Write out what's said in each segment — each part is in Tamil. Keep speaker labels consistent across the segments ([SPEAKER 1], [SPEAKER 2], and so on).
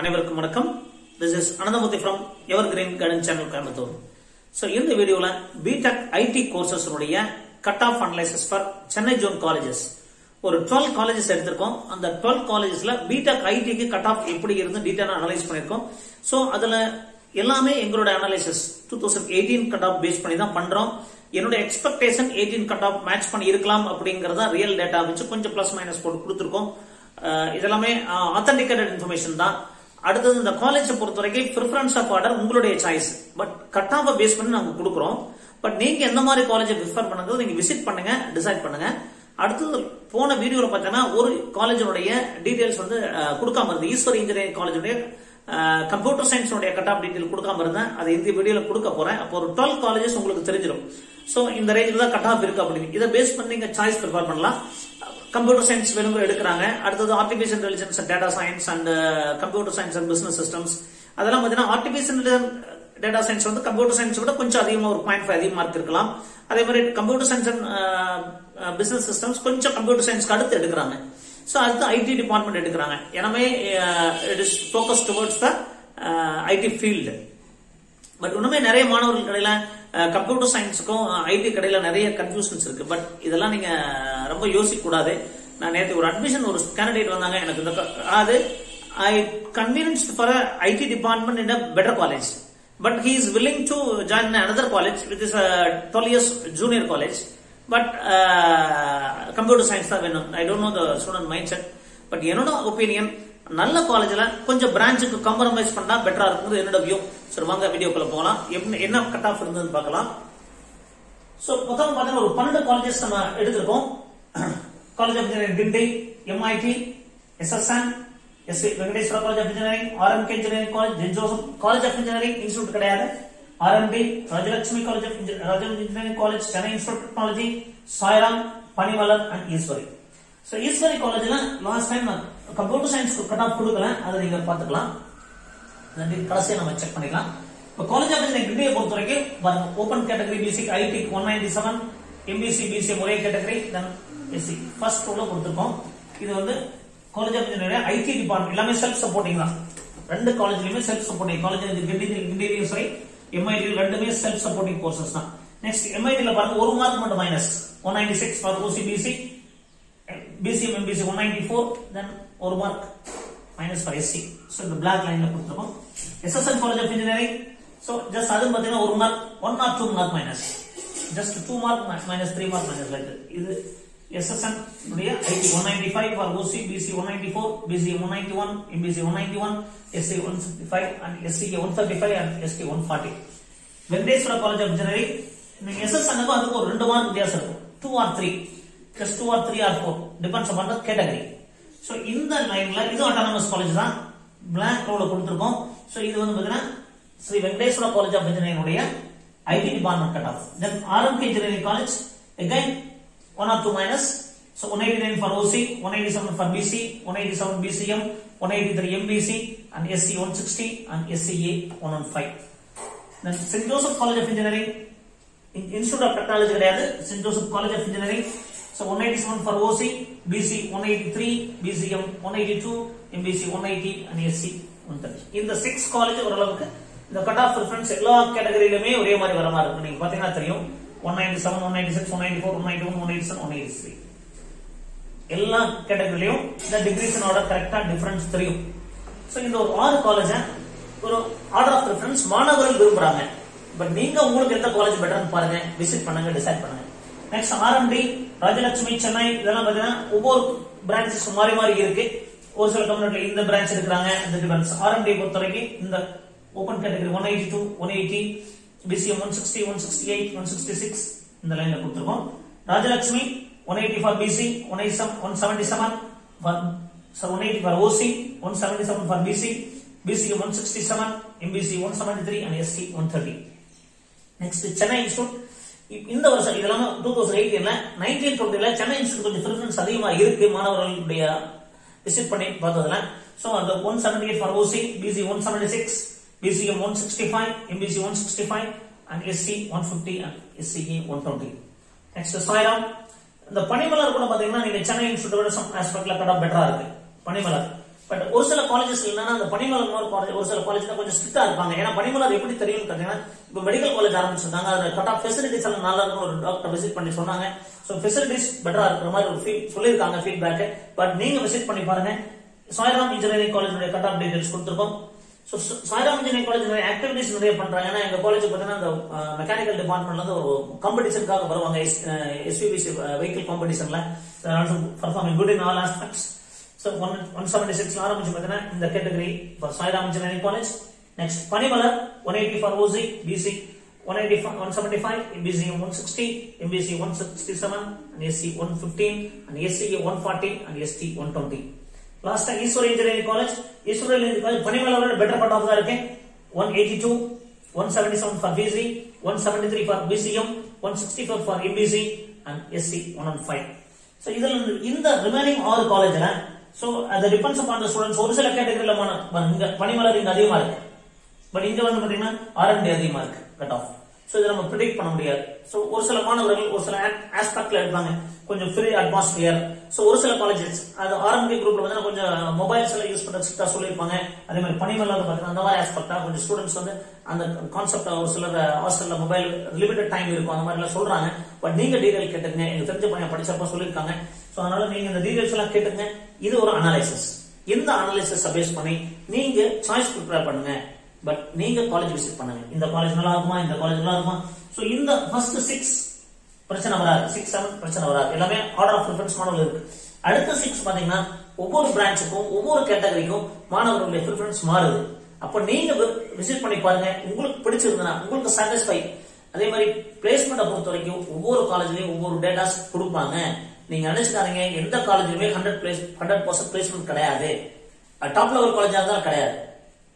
[SPEAKER 1] அனைவருக்கும் வணக்கம். This is Ananthamoorthy from evergreen garden channel Coimbatore so இந்த வீடியோல BTech IT courses cut off analysis for Chennai zone colleges ஒரு டுவெல் காலேஜஸ் எடுத்திருக்கோம். அந்த டுவெல் காலேஜஸ்ல பிடெக் ஐடிக்கு கட் ஆஃப் எப்படி இருந்து டீட்டெயிலாக அனலைஸ் பண்ணியிருக்கோம் ஸோ அதுல எல்லாமே எங்களோட analysis two thousand eighteen cut off base பண்ணி தான் பண்றோம். என்னோட expectation eighteen cut off match பண்ணி இருக்கலாம் அப்படிங்கறத ரியல் டேட்டா வச்சு கொஞ்சம் பிளஸ் மைனஸ் போட்டு கொடுத்துருக்கோம். இதெல்லாமே ஆத்தன்டிகேட்டட் இன்ஃபர்மேஷன் தான். அடுத்தது இந்த காலேஜை பொறுத்த வரைக்கும் ப்ரிஃபரன்ஸ் ஆஃப் ஆர்டர் உங்களுடைய choice but cut off base பண்ணி நாங்க கொடுக்குறோம். பட் நீங்க எந்த மாதிரி காலேஜை ப்ரிஃபர் பண்ணுங்க நீங்க விசிட் பண்ணுங்க டிசைட் பண்ணுங்க. அடுத்தது போன வீடியோல பார்த்தீங்கன்னா ஒரு காலேஜினுடைய டீடைல்ஸ் வந்து கொடுக்காம இருந்தது ஈஸ்வர் இன்ஜினியரிங் காலேஜுடைய கம்ப்யூட்டர் சயின்ஸுடைய கட் ஆஃப் டீடைல் கொடுக்காம இருந்தேன். அதை இந்த வீடியோல கொடுக்க போறேன். அப்போ ஒரு டுவெல் காலேஜஸ் உங்களுக்கு தெரிஞ்சிடும் ஸோ இந்த ரேஞ்சில் தான் கட் ஆஃப் இருக்கு அப்படின்னு. இதை பேஸ் பண்ணி நீங்க சாய்ஸ் ப்ரிஃபர் பண்ணலாம். கம்ப்யூட்டர் சயின்ஸ் வேணுங்கிற எடுக்கிறாங்க. அடுத்தது artificial intelligence data science and computer science and business systems அதெல்லாம் பார்த்தீங்கன்னா ஆர்டிபிஷியல் டேட்டா சயின்ஸ் வந்து கம்ப்யூட்டர் சயின்ஸ் விட கொஞ்சம் அதிகமாக ஒரு பாயிண்ட் ஃபைவ் அதிக மார்க் இருக்கலாம். அதே மாதிரி computer science and business systems கொஞ்சம் கம்ப்யூட்டர் சயின்ஸ்க்கு அடுத்து எடுக்கிறாங்க. ஸோ அடுத்து ஐடி டிபார்ட்மெண்ட் எடுக்கிறாங்க. எனவே it is focus towards the IT field but இன்னுமே நிறைய மாணவர்கள் கடையில கம்ப்யூட்டர் சயின்ஸுக்கும் ஐடி கடையில நிறைய கன்ஃபியூஷன்ஸ் இருக்கு. பட் இதெல்லாம் நீங்க ரொம்ப யோசிக்க கூடாது நான் நேற்று ஒரு அட்மிஷன் ஒரு கேண்டிடேட் வந்தாங்க எனக்கு இந்த அது I convenience for IT department in a better college but he is willing to join another college with is twelve years junior college but computer science தான் வேணும். I don't know the student mindset but என்னோட ஒப்பீனியன் நல்ல காலேஜில் கொஞ்சம் பிரான்ச்சுக்கு காம்ப்ரமைஸ் பண்ணா பெட்டரா இருக்குங்கிறது என்னோட வியூ சரி வாங்க வீடியோக்குள்ள போகலாம். என்ன- கட் ஆஃப் இருந்ததுன்னு பார்க்கலாம். ஸோ மொத்தம் பார்த்தீங்கன்னா ஒரு பன்னெண்டு காலேஜஸ் நம்ம எடுத்திருக்கோம். College of engineering Guindy MIT SSN S Venkateswara college of engineering RMK engineering college saint Joseph college of engineering institute கிடையாது. RMD Rajalakshmi college of Rajam engineering college Chennai institute technology Sairam Panimalar and Eswari so Eswari காலேஜ்ல லாஸ்ட் டைம் நான் கம்ப்யூட்டர் சயின்ஸ் கட் ஆஃப் கொடுக்கல. அதை நீங்கள் பார்த்துக்கலாம். கடைசியை நம்ம செக் பண்ணிக்கலாம். இப்போ காலேஜ் ஆஃப் இன்ஜினியரிங் இந்தியை பொறுத்த வரைக்கும் பாருங்க open category physique IT one ninety seven MBC BC ஒரே கேட்டகரி தென் எஸ்சி ஃபர்ஸ்ட் உள்ள கொடுத்துருக்கோம். இது வந்து college of engineering IT department எல்லாமே செல்ஃப் சப்போர்ட்டிங் தான். ரெண்டு காலேஜ்லயுமே செல்ஃப் சப்போர்ட்டிங் காலேஜ் இன்ஜினியரிங் சரி எம்ஐடி ரெண்டுமே செல்ஃப் சப்போர்ட்டிங் கோர்சஸ் தான் நெக்ஸ்ட் எம்ஐடில பாருங்க ஒரு மார்க் மட்டும் minus one ninety six for OC BC BCM MBC one ninety four then ஒரு mark minus for SC so இந்த பிளாக் லைன்ல கொடுத்துருக்கோம். SSN college of engineering so just அது பார்த்தீங்கன்னா ஒரு mark one mark two mark minus just two mark minus three mark minus like இது. SSN IT 195 for OC, BC 194, BC 191, MBC 191, SA 165 and SCA 135 and SK 140. Venkateswara College of Engineering SSN க்கு அதுக்கு ஒரு ரெண்டு மார்க் வித்தியாசம் இருக்கும் 2 or 3 just 2 or 3 or 4 depends upon the category so in the இந்த லைன்ல இது ஆட்டோனமஸ் காலேஜ் தான் பிளாங்க் ரோல கொடுத்திருக்கோம் சோ இது வந்து பாத்தீங்கன்னா Sri Venkateswara college of engineering உடைய IT department cut off then RMK engineering college again 102 minus. So 189 for OC, 187 for BC, 187 BCM, 183 MBC, and SC 160 and SCA 115. Then St. Joseph College of Engineering, in Institute of Technology கிடையாது saint Joseph college of engineering so one eighty seven for OC BC one eighty three BCM one eighty two MBC one eighty and SC one thirty இந்த சிக்ஸ் காலேஜ் ஓரளவுக்கு இந்த கட் ஆஃப் ரிஃபரன்ஸ் எல்லா கேட்டகரியிலுமே ஒரே மாதிரி வர மாதிரி இருக்கும் நீங்க பாத்தீங்கன்னா தெரியும் one seven one ninety six one four one one one எல்லா கேட்டகரியிலையும் இந்த டிகிரிஸனோட கரெக்டா டிஃபரன்ஸ் தெரியும். சோ இந்த ஒரு ஆறு காலேஜ ஒரு ஆர்டர் ஆஃப் ப்ரிஃபரன்ஸ் மாணவர்கள் விரும்புறாங்க. பட் நீங்க உங்களுக்கு எந்த காலேஜ் பெட்டர்னு பாருங்க விசிட் பண்ணுங்க டிசைட் பண்ணுங்க. நெக்ஸ்ட் ஆர்எம்டி ராஜலட்சுமி சென்னை இதெல்லாம் பாத்தீங்கன்னா ஒவ்வொரு பிரான்ச்சஸ் மாறி மாறி இருக்கு. ஒரு சில கம்யூனிட்டில இந்த பிரான்ச் இருக்கிறாங்க இந்த டிஃபரன்ஸ் ஆர்எம்டி பொறுத்தவரைக்கும் இந்த open category one eighty two one eighty PCM one sixty one sixty eight one sixty six இந்த லைன்ல கொடுத்துருக்கோம். Rajalakshmi one eighty for BC one eight one seventy seven one eighty for OC one seventy seven for BC BC one sixty seven MBC one seventy three and SC one thirty next Chennai institute இந்த வருஷம் இதெல்லாம் டூ தௌசண்ட் எயிட்டீன்ல நைன்டீன் டுவெண்ட்டில சென்னை இன்ஸ்டியூட் கொஞ்சம் ப்ரிஃபரன்ஸ் அதிகமாக இருக்கு. மாணவர்களுடைய விசிட் பண்ணி பார்த்ததுல. ஸோ அந்த one seventy eight for OC BC one seventy six BCM one sixty five MBC one sixty five and SC one fifty and SCA one twenty next Sairam இந்த பனிமலர் கூட பாத்தீங்கன்னா நீங்க சென்னை இன்ஸ்டியூட் விட சம் ஆஸ்பெக்ட்ல கட் ஆஃப் பெட்டரா இருக்கு. பனிமலர். பட் ஒரு சில காலேஜஸ் என்னன்னா அந்த பனிமலர் ஒரு college- ஒரு சில காலேஜ் கொஞ்சம் ஸ்ட்ரிக்டா இருப்பாங்க. ஏன்னா பனிமலர் எப்படி தெரியும் பாத்தீங்கன்னா இப்போ மெடிக்கல் காலேஜ் ஆரம்பிச்சிருந்தாங்க. அதுல கட் ஆஃப் ஃபெசிலிட்டிஸ் எல்லாம் நல்லா இருக்கும் ஒரு டாக்டர் விசிட் பண்ணி சொன்னாங்க. ஸோ ஃபெசிலிட்டிஸ் பெட்டரா இருக்கிற மாதிரி ஒரு ஃபீல் சொல்லியிருக்காங்க ஃபீட்பேக் பட் நீங்க விசிட் பண்ணி பாருங்க. Sairam engineering college cut off details கொடுத்துருக்கோம். ஸோ சாய்ராம் இன்ஜினியரிங் காலேஜ் நிறைய ஆக்டிவிட்டிஸ் நிறைய பண்றாங்க. ஏன்னா எங்க காலேஜ் பார்த்தீங்கன்னா அந்த மெக்கானிக்கல் டிபார்ட்மெண்ட்ல இருந்து ஒரு காம்படிஷனுக்காக வருவாங்க. SUPC vehicle காம்படிஷன்ல performing good in all aspects so one one seventy six ஆரம்பிச்சு பார்த்தீங்கன்னா இந்த category for Sairam engineering college next Panimalar one eighty for OC BC one eighty five one seventy five MBC one sixty MBC one sixty seven and SC one fifteen and SC one forty and ST one twenty last time engineering college Eswar engineering college பனிமலரோட better cut off தான் இருக்கு one eighty two one seventy seven for BC one seventy three for BCM one sixty four for MBC and SC one one five so இதில் இந்த ரிமைனிங் ஆறு காலேஜில் ஸோ அது டிபெண்ட்ஸ் அப்பான் ஸ்டூடெண்ட்ஸ் ஒரு சில கேட்டகரியில் இங்க பனிமலர் இங்கே அதிகமாக இருக்கு. பட் இங்க வந்து பார்த்தீங்கன்னா ஆர்என்டி அதிகமாக இருக்கு. கட் ஆஃப் ஸோ இதை நம்ம ப்ரிடிக்ட் பண்ண முடியாது. ஸோ ஒரு சில மாணவர்கள் ஒரு சில ஆஸ்பெக்ட்ல எடுப்பாங்க. கொஞ்சம் ஃப்ரீ அட்மாஸ்பியர் ஸோ ஒரு சில காலேஜஸ் அது ஆரம்பி குரூப்ல வந்து கொஞ்சம் மொபைல்ஸ் எல்லாம் யூஸ் பண்ற ஸ்ட்ரிக்டா சொல்லியிருப்பாங்க. அதே மாதிரி பனிமல்ல பார்த்தீங்கன்னா அந்த மாதிரி ஆஸ்பெக்டா கொஞ்சம் ஸ்டூடெண்ட்ஸ் வந்து அந்த கான்செப்ட் ஒரு சிலர் ஹாஸ்டல்ல மொபைல் லிமிடெட் டைம் இருக்கும். அந்த மாதிரி எல்லாம் சொல்றாங்க. பட் நீங்க டீடைல் கேட்டுங்க எனக்கு தெரிஞ்ச பையன் படிச்சப்ப சொல்லியிருக்காங்க. ஸோ அதனால நீங்க இந்த டீடைல்ஸ் எல்லாம் கேட்டுங்க இது ஒரு அனாலிசிஸ் இந்த அனாலிசிஸ் பேஸ் பண்ணி நீங்க சாய்ஸ் ப்ரிப்பேர் பண்ணுங்க. பட் நீங்க காலேஜ் விசிட் பண்ணுங்க இந்த காலேஜ் நல்லா இருக்குமா? இந்த காலேஜ் நல்லா இருக்குமா? சோ இந்த ஃபர்ஸ்ட் சிக்ஸ் பிரச்சனை வராது. சிக்ஸ் செவன் பிரச்சனை வராது. எல்லாமே ஆர்டர் ஆஃப் ப்ரிஃபரன்ஸ் மாடல் இருக்கு. அடுத்த சிக்ஸ் பாத்தீங்கன்னா ஒவ்வொரு பிரான்ச்சுக்கும் ஒவ்வொரு கேட்டகரிக்கும் மாணவர்களுடைய ப்ரிஃபரன்ஸ் மாறுது. அப்ப நீங்க விசிட் பண்ணி பாருங்க. உங்களுக்கு பிடிச்சிருந்தனா உங்களுக்கு சாட்டிஸ்ஃபை அதே மாதிரி பிளேஸ்மெண்ட்டை பொறுத்த வரைக்கும் ஒவ்வொரு காலேஜ்லயும் ஒவ்வொரு டேட்டாஸ் கொடுப்பாங்க. நீங்க நினைச்சுக்காரங்க எந்த காலேஜ்லயுமே hundred place hundred percent placement கிடையாது. டாப் லெவல் காலேஜா இருந்தாலும் கிடையாது.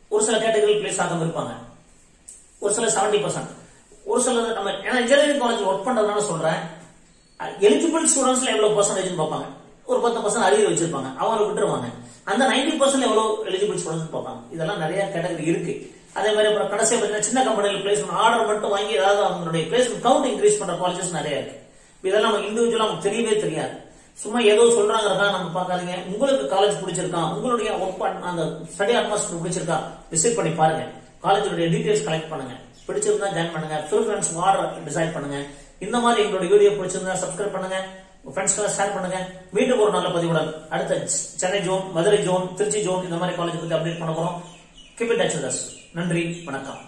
[SPEAKER 1] ஒரு சில கேட்டகரி பிளேஸ் ஆகாம இருப்பாங்க ஒரு சில செவன்டி பர்சன்ட் ஒரு சில நம்ம ஏன்னா இன்ஜினியரிங் காலேஜ் ஒர்க் பண்றதுனால சொல்றேன். எலிஜிபிள் ஸ்டூடெண்ட்ஸ்ல எவ்வளவு பர்சன்டேஜ் பார்ப்பாங்க. ஒரு பத்து பர்சன்ட் அரியர் வச்சிருப்பாங்க. அவங்க விட்டுருவாங்க. அந்த நைன்டி பர்சன்ட் எவ்வளவு எலிஜிபிள் ஸ்டூடெண்ட்ஸ் பார்ப்பாங்க. இதெல்லாம் நிறைய கேட்டகரி இருக்கு. அதே மாதிரி அப்புறம் கடைசியாக பார்த்தீங்கன்னா சின்ன கம்பெனியில் பிளேஸ்மெண்ட் ஆர்டர் மட்டும் வாங்கி ஏதாவது அவங்களுடைய பிளேஸ்மெண்ட் கவுண்ட் இன்க்ரீஸ் பண்ற காலேஜஸ் நிறைய இருக்கு. இதெல்லாம் நம்ம இண்டிவிஜுவலா நமக்கு தெரியவே தெரியாது. சும்மா ஏதோ சொல்றாங்க நம்ம பார்க்காதீங்க. உங்களுக்கு காலேஜ் பிடிச்சிருக்கா? உங்களுடைய ஒர்க் அந்த ஸ்டடி அட்மாஸ்பியர் பிடிச்சிருக்கா? விசிட் பண்ணி பாருங்க. காலேஜோட டீடைல்ஸ் கலெக்ட் பண்ணுங்க. பிடிச்சிருந்தா ஜாயின் பண்ணுங்க. ப்ரிஃபரன்ஸ் ஆர்டர் டிசைட் பண்ணுங்க. இந்த மாதிரி எங்களோட வீடியோ பிடிச்சிருந்தா சப்ஸ்கிரைப் பண்ணுங்க. ஃப்ரெண்ட்ஸ்க்கு ஷேர் பண்ணுங்க. மீண்டும் ஒரு நல்ல பதிவுடன் அடுத்த Chennai zone Madurai zone Tiruchi zone இந்த மாதிரி காலேஜ் பத்தி அப்டேட் பண்ண போறோம். கீப் இட் டச் நன்றி. வணக்கம்.